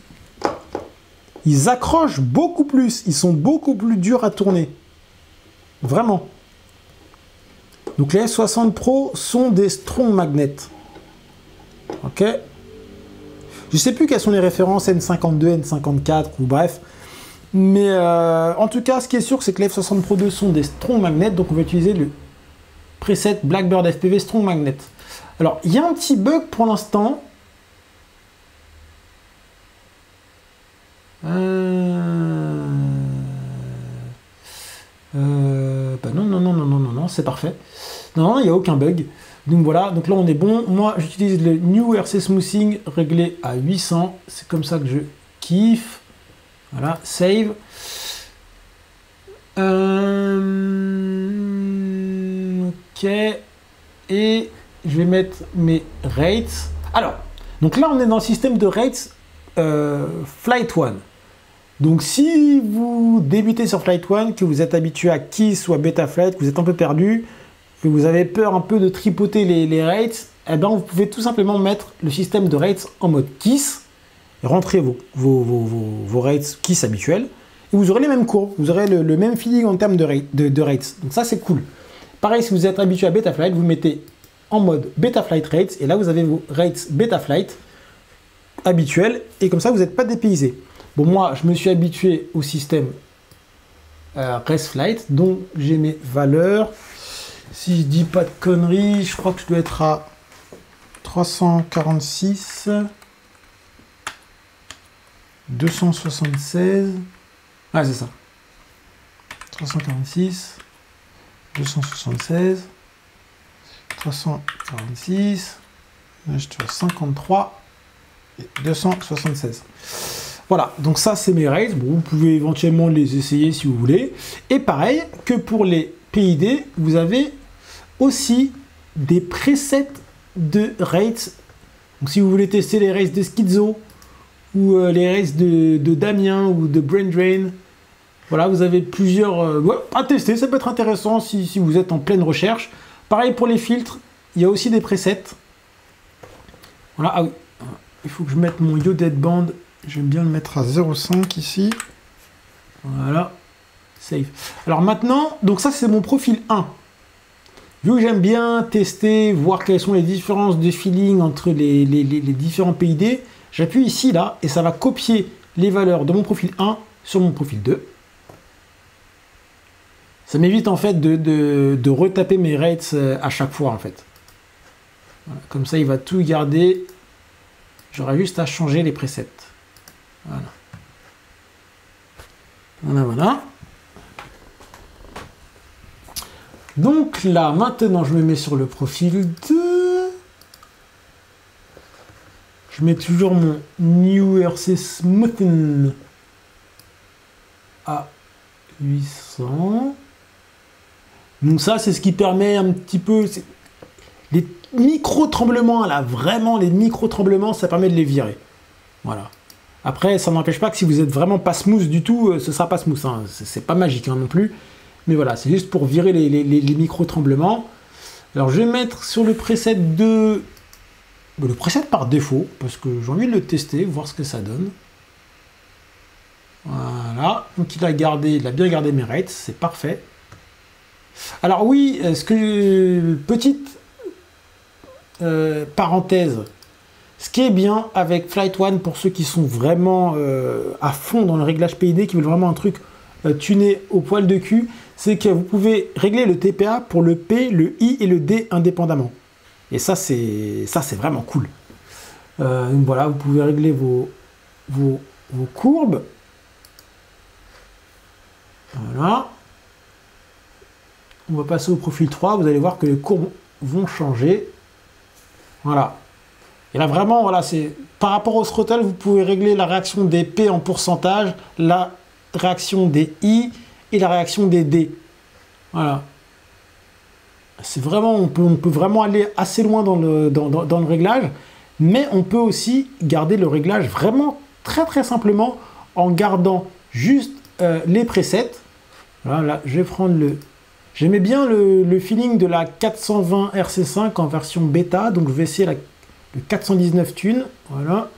ils accrochent beaucoup plus, ils sont beaucoup plus durs à tourner. Vraiment. Donc les S60 Pro sont des strong magnets. Ok Je sais plus quelles sont les références N52, N54 ou bref. Mais euh, en tout cas, ce qui est sûr, c'est que les F60 Pro 2 sont des strong magnets. Donc on va utiliser le preset Blackbird FPV strong magnet. Alors, il y a un petit bug pour l'instant. Euh... Euh, bah non, non, non, non, non, non, non, c'est parfait. Non, il n'y a aucun bug. Donc voilà, donc là on est bon. Moi j'utilise le New RC Smoothing réglé à 800. C'est comme ça que je kiffe. Voilà, save. Euh, ok. Et je vais mettre mes rates. Alors, donc là on est dans le système de rates euh, Flight One. Donc si vous débutez sur Flight One, que vous êtes habitué à KISS ou à Betaflight, que vous êtes un peu perdu, que vous avez peur un peu de tripoter les, rates, eh ben vous pouvez tout simplement mettre le système de rates en mode KISS, rentrer vos, vos, rates KISS habituels, et vous aurez les mêmes courbes, vous aurez le, même feeling en termes de, de, rates. Donc ça c'est cool. Pareil, si vous êtes habitué à Betaflight, vous mettez en mode Betaflight rates, et là vous avez vos rates Betaflight habituels, et comme ça vous n'êtes pas dépaysé. Moi, je me suis habitué au système euh, Flight, donc j'ai mes valeurs. Si je dis pas de conneries, je crois que je dois être à 346, 276. Ah, c'est ça. 346, 276, 346, je suis à 53 et 276. Voilà, donc ça c'est mes rates. Bon, vous pouvez éventuellement les essayer si vous voulez. Et pareil que pour les PID, vous avez aussi des presets de rates. Donc si vous voulez tester les rates de Schizo ou euh, les rates de, Damien ou de Brain Drain, voilà, vous avez plusieurs euh, à tester. Ça peut être intéressant si, vous êtes en pleine recherche. Pareil pour les filtres, il y a aussi des presets. Voilà, ah oui, il faut que je mette mon Yoded Band J'aime bien le mettre à 0,5 ici. Voilà. Save. Alors maintenant, donc ça c'est mon profil 1. Vu que j'aime bien tester, voir quelles sont les différences de feeling entre les, différents PID, j'appuie ici là et ça va copier les valeurs de mon profil 1 sur mon profil 2. Ça m'évite en fait de, de- de retaper mes rates euh, à chaque fois en fait. Comme ça, il va tout garder. J'aurai juste à changer les presets. Voilà. Voilà, voilà. Donc là, maintenant, je me mets sur le profil 2. Je mets toujours mon New RC Smoothen à 800. Donc ça, c'est ce qui permet un petit peu... Les micro-tremblements, là, vraiment, les micro-tremblements, ça permet de les virer. Voilà. Après, ça n'empêche pas que si vous êtes vraiment pas smooth du tout, euh, ce sera pas smooth. hein. C'est pas magique hein, non plus. Mais voilà, c'est juste pour virer les, micro-tremblements. Alors, je vais mettre sur le preset de... Le preset par défaut, parce que j'ai envie de le tester, voir ce que ça donne. Voilà. Donc, il a gardé, il a bien gardé mes rates, c'est parfait. Alors oui, ce que... Petite euh, parenthèse. Ce qui est bien avec Flight One pour ceux qui sont vraiment euh, à fond dans le réglage PID, qui veulent vraiment un truc euh, tuné au poil de cul, c'est que vous pouvez régler le TPA pour le P, le I et le D indépendamment. Et ça, c'est ça, c'est vraiment cool. Euh, voilà, vous pouvez régler vos, vos, vos courbes. Voilà. On va passer au profil 3. Vous allez voir que les courbes vont changer. Voilà. Et là, vraiment, voilà, c'est par rapport au throttle, vous pouvez régler la réaction des P en pourcentage, la réaction des I et la réaction des D. Voilà. C'est vraiment, on peut, vraiment aller assez loin dans le, dans, dans- le réglage, mais on peut aussi garder le réglage vraiment très très simplement en gardant juste euh, les presets. Voilà, là, je vais prendre le. J'aimais bien le, le feeling de la 420 RC5 en version bêta, donc je vais essayer la, le 419 Tune. Voilà.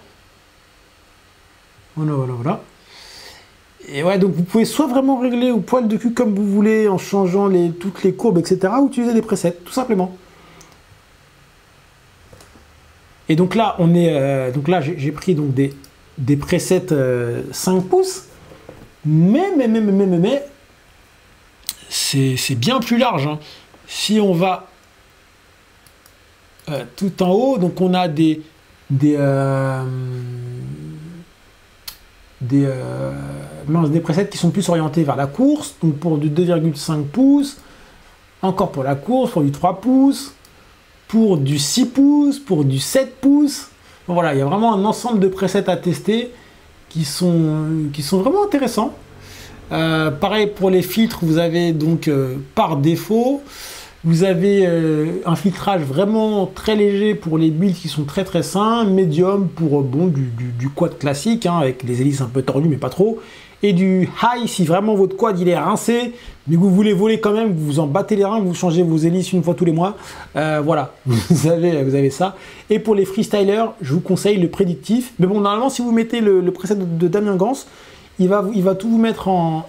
Voilà, voilà, voilà. Et ouais, donc vous pouvez soit vraiment régler au poil de cul comme vous voulez en changeant les, toutes les courbes, etc. ou utiliser des presets, tout simplement. Et donc là, on est, euh, donc là, j'ai pris donc des, des presets euh, 5 pouces, mais, mais, mais, mais, mais, mais, mais, c'est c'est bien plus large. hein. Si on va euh, tout en haut, donc on a des, des, euh, des, euh, des presets qui sont plus orientés vers la course, donc pour du 2,5 pouces, encore pour la course, pour du 3 pouces, pour du 6 pouces, pour du 7 pouces. Voilà, il y a vraiment un ensemble de presets à tester qui sont, qui sont vraiment intéressants. Pareil pour les filtres, vous avez donc par défaut, vous avez euh, un filtrage vraiment très léger pour les builds qui sont très très sains, médium pour euh, bon, du, quad classique, hein, avec les hélices un peu tordues mais pas trop, et du high si vraiment votre quad il est rincé, mais que vous voulez voler quand même, vous vous en battez les reins, vous changez vos hélices une fois tous les mois, euh, voilà, vous avez, vous avez ça. Et pour les freestylers, je vous conseille le prédictif, mais bon, normalement si vous mettez le, le preset de, Damien Gans, il va, il va tout vous mettre en-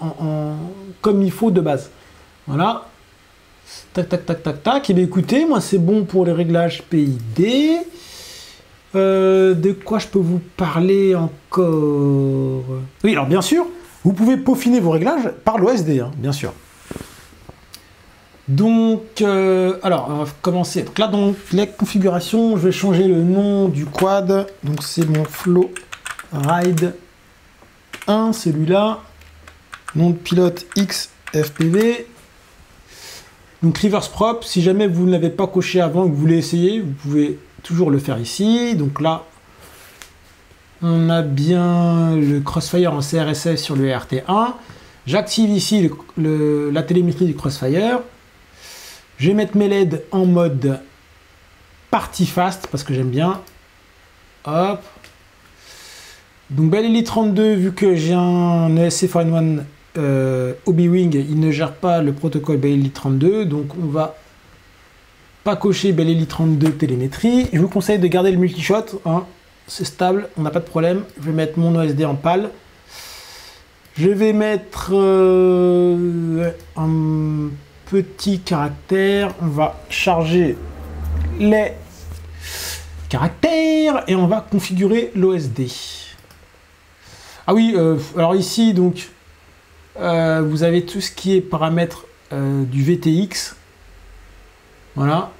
comme il faut de base. Voilà. Tac, tac, tac, tac, tac. Et bien écoutez, moi c'est bon pour les réglages PID. Euh, de quoi je peux vous parler encore? Oui, alors bien sûr, vous pouvez peaufiner vos réglages par l'OSD, hein, bien sûr. Donc, euh, alors, on va commencer. Donc là, dans la configuration, je vais changer le nom du quad. Donc, c'est mon Flow Ride 1, celui-là. Nom de pilote XFPV. Donc reverse prop, si jamais vous ne l'avez pas coché avant et que vous voulez essayer, vous pouvez toujours le faire ici. Donc là, on a bien le Crossfire en CRSS sur le RT1. J'active ici la télémétrie du Crossfire. Je vais mettre mes LED en mode party fast parce que j'aime bien. Hop. Donc Bell Elite 32, vu que j'ai un ESC Fine One euh, Obi-Wing, il ne gère pas le protocole Elite 32, donc on va pas cocher Elite 32 télémétrie. Je vous conseille de garder le multishot, hein, c'est stable, on n'a pas de problème. Je vais mettre mon OSD en pâle. Je vais mettre euh, un petit caractère, on va charger les caractères et on va configurer l'OSD. Ah oui, euh, alors ici donc vous avez tout ce qui est paramètres euh, du VTX. Voilà.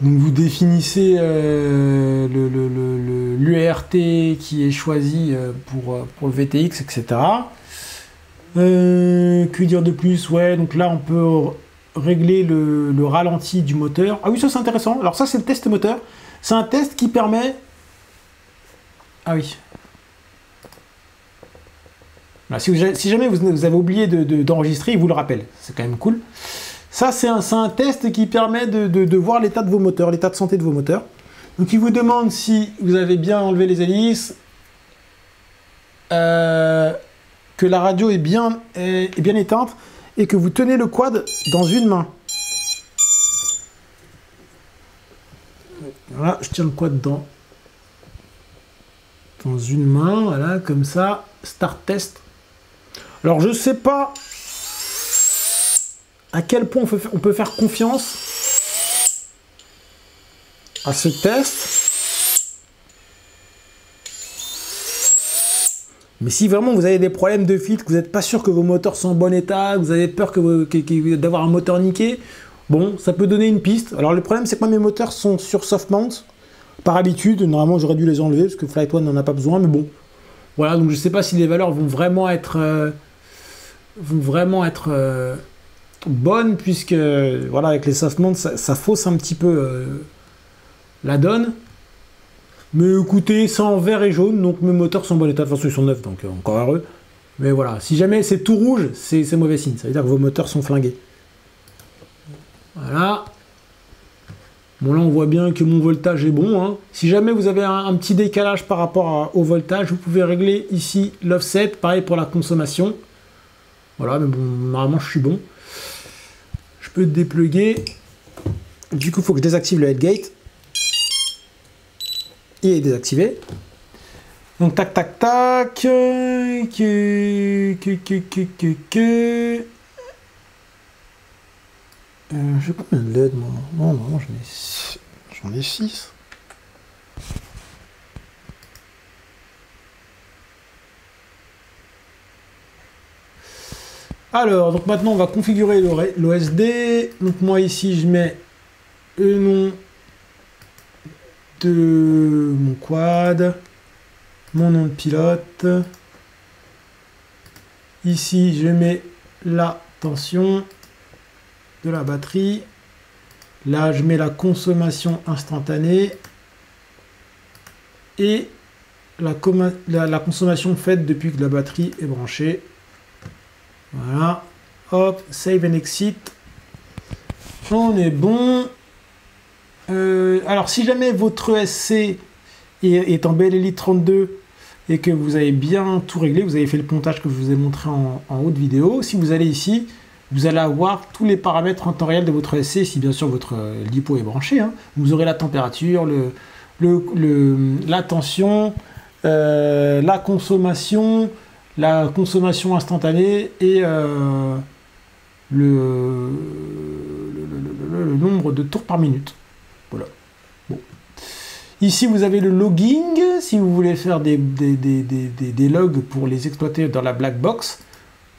Donc vous définissez euh, le- l'UART qui est choisi euh, pour, euh, le VTX, etc. Euh, que dire de plus? Ouais, donc là on peut régler le, le ralenti du moteur. Ah oui, ça c'est intéressant. Alors ça c'est le test moteur. C'est un test qui permet... Ah oui. Si, jamais vous, avez oublié de- de- d'enregistrer, il vous le rappelle. C'est quand même cool. Ça, c'est un, test qui permet de, de- voir l'état de vos moteurs, l'état de santé de vos moteurs. Donc, il vous demande si vous avez bien enlevé les hélices, euh, que la radio est bien, est bien éteinte et que vous tenez le quad dans une main. Voilà, je tiens le quad dans, dans une main, voilà, comme ça. Start test. Alors, je sais pas à quel point on peut, faire confiance à ce test. Mais si vraiment vous avez des problèmes de filtre, que vous n'êtes pas sûr que vos moteurs sont en bon état, que vous avez peur d'avoir un moteur niqué, bon, ça peut donner une piste. Alors le problème, c'est que moi, mes moteurs sont sur soft mount. Par habitude, normalement, j'aurais dû les enlever parce que Flight One n'en a pas besoin, mais bon. Voilà, donc je sais pas si les valeurs vont vraiment être, euh, vont vraiment être euh, bonnes, puisque voilà, avec les soft mount, ça, fausse un petit peu euh, la donne. Mais écoutez, c'est en vert et jaune, donc mes moteurs sont en bon état. De toute façon, ils sont neufs, donc euh, encore heureux. Mais voilà, si jamais c'est tout rouge, c'est mauvais signe. Ça veut dire que vos moteurs sont flingués. Voilà. Bon, là, on voit bien que mon voltage est bon. hein. Si jamais vous avez un, petit décalage par rapport au voltage, vous pouvez régler ici l'offset. Pareil pour la consommation. Voilà, mais bon, normalement, je suis bon. Je peux dépluguer. Du coup, il faut que je désactive le headgate. Il est désactivé. Donc, tac, tac, tac. euh, Que, que, que, que. Euh, j'ai combien de LED, moi Non, non, j'en ai six. J'en ai 6. Alors, donc maintenant, on va configurer l'OSD. Donc moi, ici, je mets le nom de mon quad, mon nom de pilote. Ici, je mets la tension de la batterie. Là, je mets la consommation instantanée et la, la consommation faite depuis que la batterie est branchée. Voilà. Hop, save and exit. On est bon. Euh, alors, si jamais votre ESC est, est en Elite 32 et que vous avez bien tout réglé, vous avez fait le pontage que je vous ai montré en, en haut de vidéo, si vous allez ici, vous allez avoir tous les paramètres en temps réel de votre ESC, si bien sûr votre euh, lipo est branché. hein. Vous aurez la température, la tension, euh, la consommation, la consommation instantanée et euh, le, nombre de tours par minute. Voilà. Ici, vous avez le logging, si vous voulez faire des- des logs pour les exploiter dans la black box.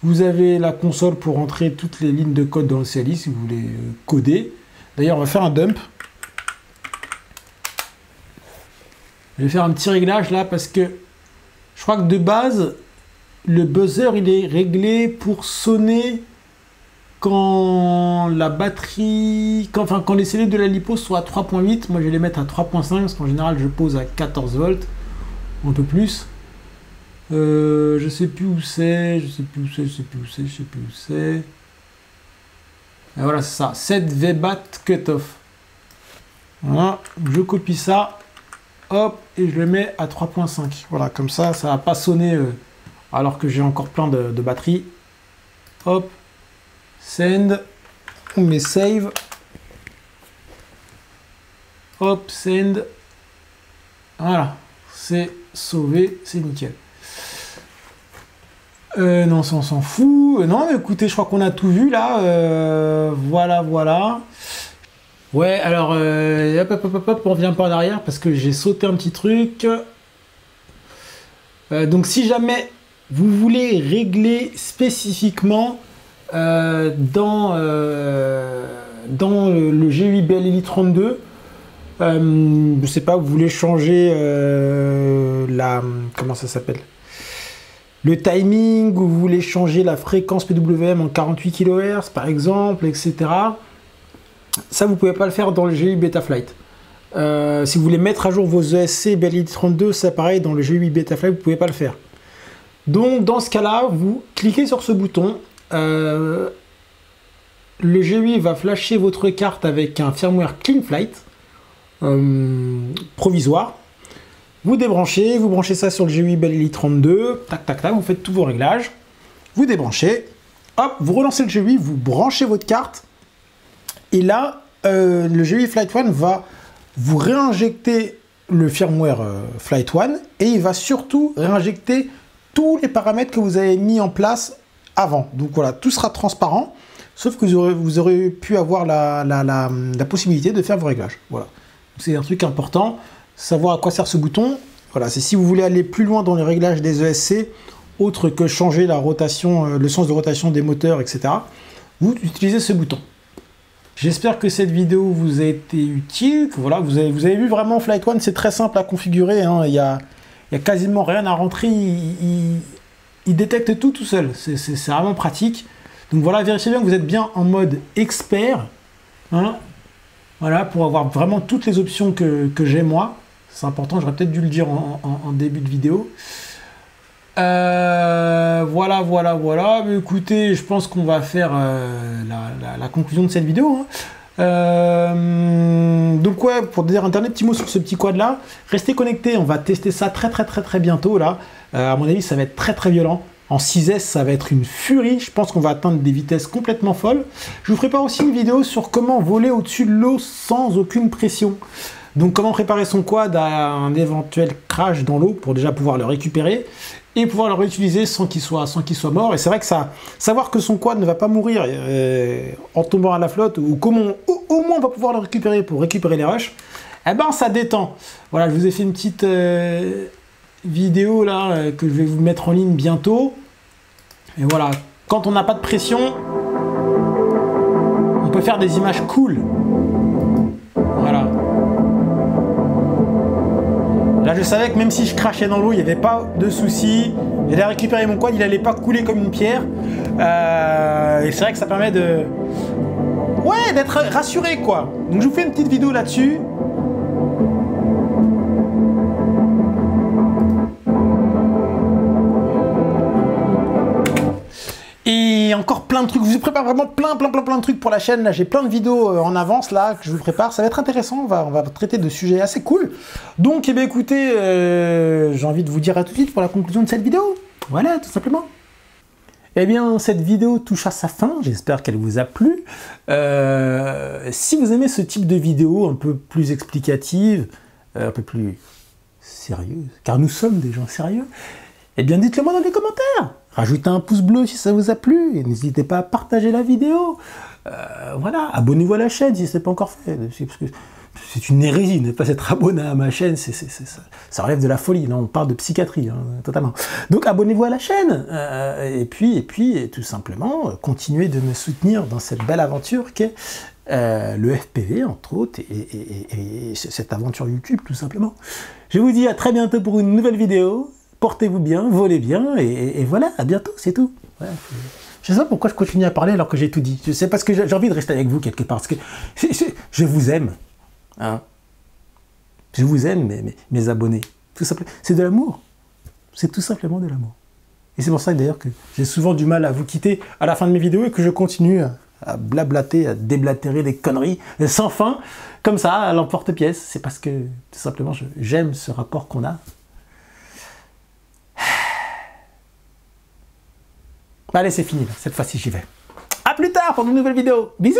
Vous avez la console pour entrer toutes les lignes de code dans le CLI si vous voulez euh, coder. D'ailleurs, on va faire un dump. Je vais faire un petit réglage là parce que je crois que de base, le buzzer il est réglé pour sonner quand la batterie, quand, enfin, quand les cellules de la lipo sont à 3.8. Moi, je vais les mettre à 3.5 parce qu'en général, je pose à 14 volts, un peu plus. Euh, je sais plus où c'est, je sais plus où c'est, je sais plus où c'est, je sais plus où c'est. Et voilà, c'est ça. 7 VBAT cutoff. Voilà, je copie ça. Hop, et je le mets à 3.5. Voilà, comme ça, ça va pas sonner euh, alors que j'ai encore plein de, de batterie. Hop, send. On met save. Hop, send. Voilà, c'est sauvé, c'est nickel. Euh, non, ça on s'en fout. Euh, non, mais écoutez, je crois qu'on a tout vu là. Euh, voilà, voilà. Ouais, alors, euh, hop, hop, hop, hop, hop, on revient pas en arrière parce que j'ai sauté un petit truc. Donc, si jamais vous voulez régler spécifiquement euh, dans, euh, dans le, G8 BLI 32, euh, je sais pas, vous voulez changer euh, la. Comment ça s'appelle? Le timing, ou vous voulez changer la fréquence PWM en 48 kHz par exemple, etc. Ça, vous pouvez pas le faire dans le G8 Betaflight. Euh, si vous voulez mettre à jour vos ESC BLI 32, c'est pareil, dans le G8 Betaflight, vous pouvez pas le faire. Donc, dans ce cas-là, vous cliquez sur ce bouton. euh, le G8 va flasher votre carte avec un firmware Clean Flight euh, provisoire. Vous débranchez, vous branchez ça sur le G8 Bell 32, tac tac tac, vous faites tous vos réglages, vous débranchez, hop, vous relancez le G8, vous branchez votre carte, et là, euh, le G8 Flight One va vous réinjecter le firmware euh, Flight One, et il va surtout réinjecter tous les paramètres que vous avez mis en place avant. Donc voilà, tout sera transparent, sauf que vous aurez, vous aurez pu avoir la, la- la- possibilité de faire vos réglages. Voilà. C'est un truc important, savoir à quoi sert ce bouton. Voilà, c'est si vous voulez aller plus loin dans les réglages des ESC, autre que changer la rotation, euh, le sens de rotation des moteurs, etc. Vous utilisez ce bouton. J'espère que cette vidéo vous a été utile. que Voilà, vous avez, vous avez vu vraiment Flight One, c'est très simple à configurer. hein. Il y a, il y a quasiment rien à rentrer. Il, détecte tout tout seul. C'est vraiment pratique. Donc voilà, vérifiez bien que vous êtes bien en mode expert. hein. Voilà, pour avoir vraiment toutes les options que, j'ai moi. C'est important, j'aurais peut-être dû le dire en, début de vidéo. Euh, voilà, voilà, voilà. Mais écoutez, je pense qu'on va faire euh, la conclusion de cette vidéo. hein. Euh, donc ouais, pour dire un dernier petit mot sur ce petit quad là, restez connectés, on va tester ça très très très très bientôt là. Euh, à mon avis, ça va être très très violent. En 6S, ça va être une furie. Je pense qu'on va atteindre des vitesses complètement folles. Je vous prépare aussi une vidéo sur comment voler au-dessus de l'eau sans aucune pression. Donc comment préparer son quad à un éventuel crash dans l'eau pour déjà pouvoir le récupérer et pouvoir le réutiliser sans qu'il soit, mort. Et c'est vrai que ça, savoir que son quad ne va pas mourir euh, en tombant à la flotte ou comment au, au moins on va pouvoir le récupérer pour récupérer les rushs, eh ben ça détend. Voilà, je vous ai fait une petite euh, vidéo là euh, que je vais vous mettre en ligne bientôt. Et voilà, quand on n'a pas de pression, on peut faire des images cool. Je savais que même si je crachais dans l'eau, il n'y avait pas de souci. J'allais récupérer mon quad, il n'allait pas couler comme une pierre. Euh, et c'est vrai que ça permet de. Ouais, d'être rassuré, quoi. Donc, je vous fais une petite vidéo là-dessus. Et encore plein de trucs. Je vous prépare vraiment plein, plein, plein, plein de trucs pour la chaîne. Là, j'ai plein de vidéos euh, en avance là que je vous prépare. Ça va être intéressant. On va, traiter de sujets assez cool. Donc, eh écoutez, euh, j'ai envie de vous dire à tout de suite pour la conclusion de cette vidéo. Voilà, tout simplement. Eh bien, cette vidéo touche à sa fin. J'espère qu'elle vous a plu. Euh, si vous aimez ce type de vidéo un peu plus explicative, un peu plus sérieuse, car nous sommes des gens sérieux, eh bien, dites-le moi dans les commentaires. Rajoutez un pouce bleu si ça vous a plu et n'hésitez pas à partager la vidéo. Euh, voilà, abonnez-vous à la chaîne si ce n'est pas encore fait. Parce que c'est une hérésie de ne pas être abonné à ma chaîne. Ça, relève de la folie. On parle de psychiatrie, hein, totalement. Donc, abonnez-vous à la chaîne. euh, et puis, et puis, tout simplement, euh, continuez de me soutenir dans cette belle aventure qu'est le FPV, entre autres, et cette aventure YouTube, tout simplement. Je vous dis à très bientôt pour une nouvelle vidéo. Portez-vous bien, volez bien, et, voilà, à bientôt, c'est tout. C'est- je sais pas pourquoi je continue à parler alors que j'ai tout dit. Sais parce que j'ai envie de rester avec vous quelque part. Parce que c'est- c'est- je vous aime. Hein je vous aime, mes, abonnés. Tout simplement. C'est de l'amour. C'est tout simplement de l'amour. Et c'est pour ça d'ailleurs que j'ai souvent du mal à vous quitter à la fin de mes vidéos et que je continue à, blablater, à déblatérer des conneries sans fin, comme ça, à l'emporte-pièce. C'est parce que tout simplement j'aime ce rapport qu'on a. Allez, c'est fini, cette fois-ci j'y vais. A plus tard pour de nouvelles vidéos. Bisous